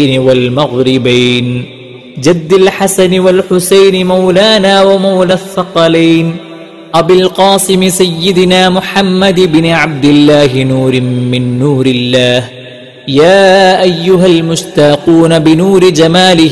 والمغربين جد الحسن والحسين مولانا ومولى الثقلين. أبي القاسم سيدنا محمد بن عبد الله نور من نور الله. يا أيها المشتاقون بنور جماله.